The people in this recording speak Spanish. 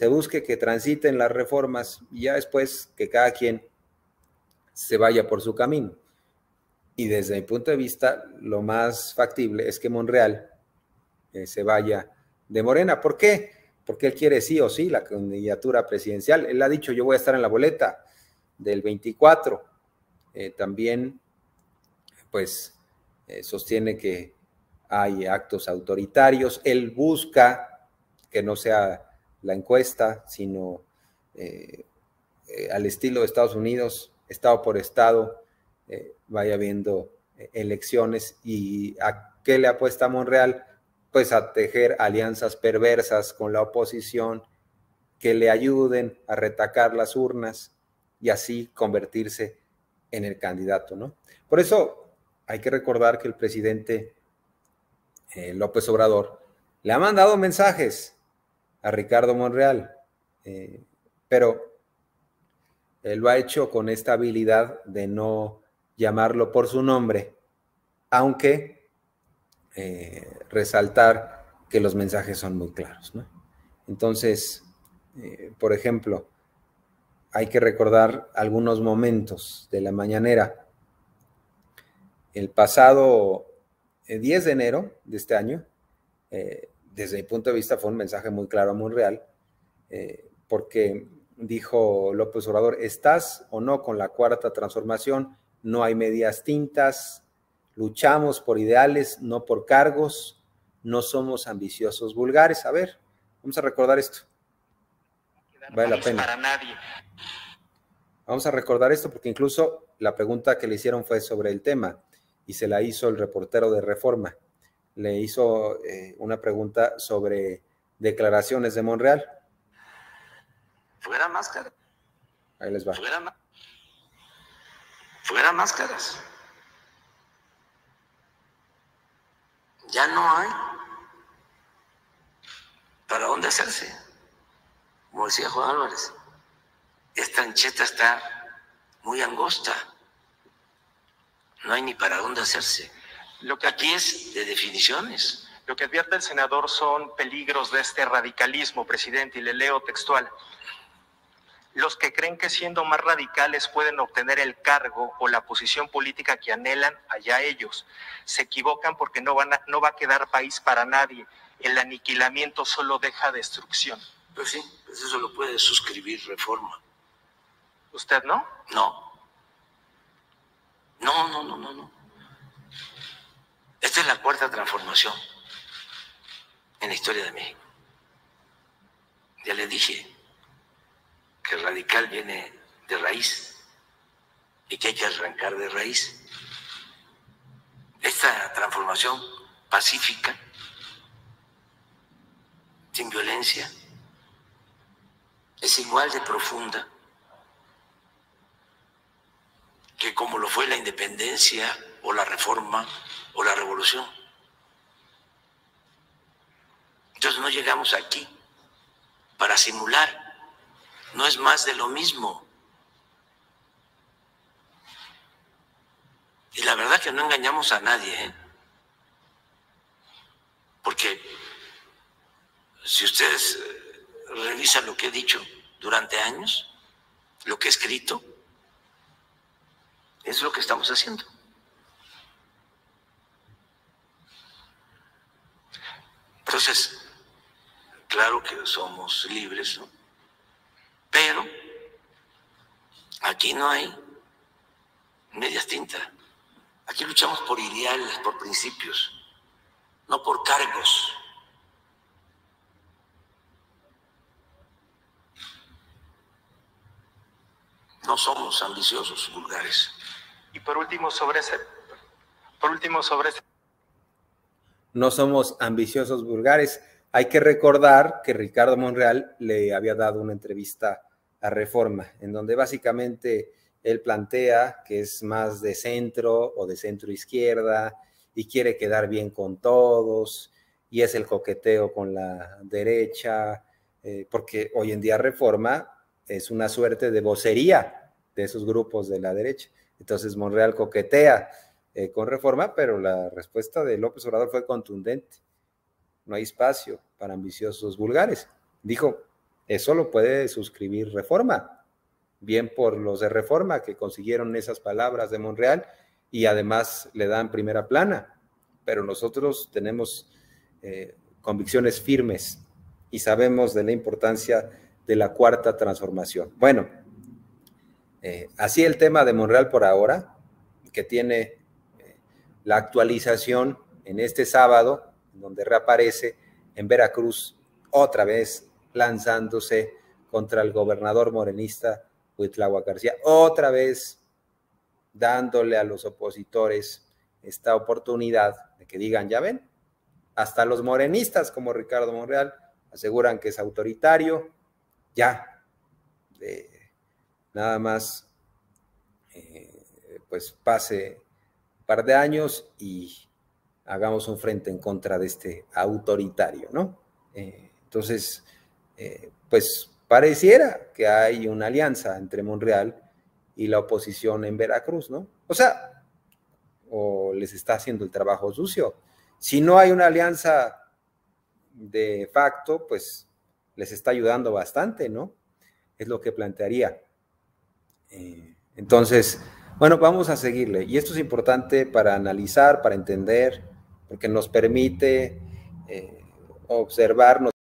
se busque que transiten las reformas y ya después que cada quien se vaya por su camino. Y desde mi punto de vista, lo más factible es que Monreal eh, se vaya de Morena. ¿Por qué? Porque él quiere sí o sí la candidatura presidencial. Él ha dicho, yo voy a estar en la boleta del 24. Eh, también, pues, eh, sostiene que hay actos autoritarios. Él busca que no sea la encuesta, sino al estilo de Estados Unidos, estado por estado, vaya viendo elecciones y a qué le apuesta Monreal pues a tejer alianzas perversas con la oposición que le ayuden a retacar las urnas y así convertirse en el candidato, ¿no? Por eso hay que recordar que el presidente eh, López Obrador le ha mandado mensajes a Ricardo Monreal, eh, pero él lo ha hecho con esta habilidad de no llamarlo por su nombre, aunque eh, resaltar que los mensajes son muy claros. Entonces, eh, por ejemplo, hay que recordar algunos momentos de la mañanera. El pasado 10 eh, de enero de este año, desde mi punto de vista fue un mensaje muy claro, muy real, porque dijo López Obrador, ¿estás o no con la cuarta transformación? No hay medias tintas, Luchamos por ideales, no por cargos. No somos ambiciosos vulgares. A ver, vamos a recordar esto. Vale la pena. Para nadie. Vamos a recordar esto porque incluso la pregunta que le hicieron fue sobre el tema y se la hizo el reportero de Reforma. Le hizo eh, una pregunta sobre declaraciones de Monreal. Fuera máscara. Ahí les va. Fuera, fuera máscaras. ya no hay para dónde hacerse. Como decía Juan Álvarez, esta ancheta está muy angosta. No hay ni para dónde hacerse. Lo que aquí es de definiciones. Lo que advierte el senador son peligros de este radicalismo, presidente, y le leo textual los que creen que siendo más radicales pueden obtener el cargo o la posición política que anhelan, allá ellos. Se equivocan porque no, van no va a quedar país para nadie. El aniquilamiento solo deja destrucción. Pues sí, pues eso lo puede suscribir reforma. ¿Usted no? No. No, no, no, no, no. Es la cuarta transformación en la historia de México. Ya le dije, que radical viene de raíz y que hay que arrancar de raíz. Esta transformación pacífica, sin violencia, es igual de profunda que como lo fue la independencia o la reforma o la revolución. Entonces no llegamos aquí para simular no es más de lo mismo. Y la verdad que no engañamos a nadie, ¿eh? porque si ustedes eh, revisan lo que he dicho durante años, lo que he escrito, es lo que estamos haciendo. Entonces, claro que somos libres. Pero aquí no hay medias tintas. Aquí luchamos por ideales, por principios, no por cargos. No somos ambiciosos vulgares. Y por último sobre ese, por último sobre ese. No somos ambiciosos vulgares. Hay que recordar que Ricardo Monreal le había dado una entrevista a Reforma, en donde básicamente él plantea que es más de centro o de centro izquierda y quiere quedar bien con todos y es el coqueteo con la derecha, eh, porque hoy en día Reforma es una suerte de vocería de esos grupos de la derecha. Entonces Monreal coquetea eh, con Reforma, pero la respuesta de López Obrador fue contundente no hay espacio para ambiciosos vulgares. Dijo, eso lo puede suscribir Reforma, bien por los de Reforma que consiguieron esas palabras de Monreal y además le dan primera plana, pero nosotros tenemos eh, convicciones firmes y sabemos de la importancia de la cuarta transformación. Bueno, eh, así el tema de Monreal por ahora, que tiene la actualización en este sábado, donde reaparece en Veracruz otra vez lanzándose contra el gobernador morenista Huitlahua García, otra vez dándole a los opositores esta oportunidad de que digan, ya ven, hasta los morenistas como Ricardo Monreal aseguran que es autoritario, ya, nada más, eh, pues pase par de años y hagamos un frente en contra de este autoritario, ¿no? Eh, entonces, eh, pues pareciera que hay una alianza entre Monreal y la oposición en Veracruz, ¿no? O sea, o les está haciendo el trabajo sucio. Si no hay una alianza de facto, pues les está ayudando bastante, ¿no? Es lo que plantearía. Eh, entonces, bueno, vamos a seguirle. Y esto es importante para analizar, para entender, porque nos permite eh, observarnos